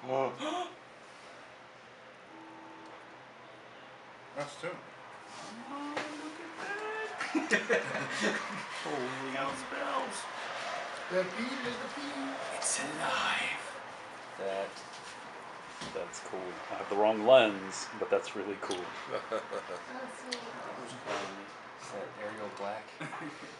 That's two. Oh, look at that! Holy Count spells. The P is the P. It's alive. That that's cool. I have the wrong lens, but that's really cool. that's cool. Is that Arial Black?